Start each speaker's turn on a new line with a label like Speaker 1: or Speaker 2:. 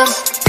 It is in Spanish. Speaker 1: Gracias.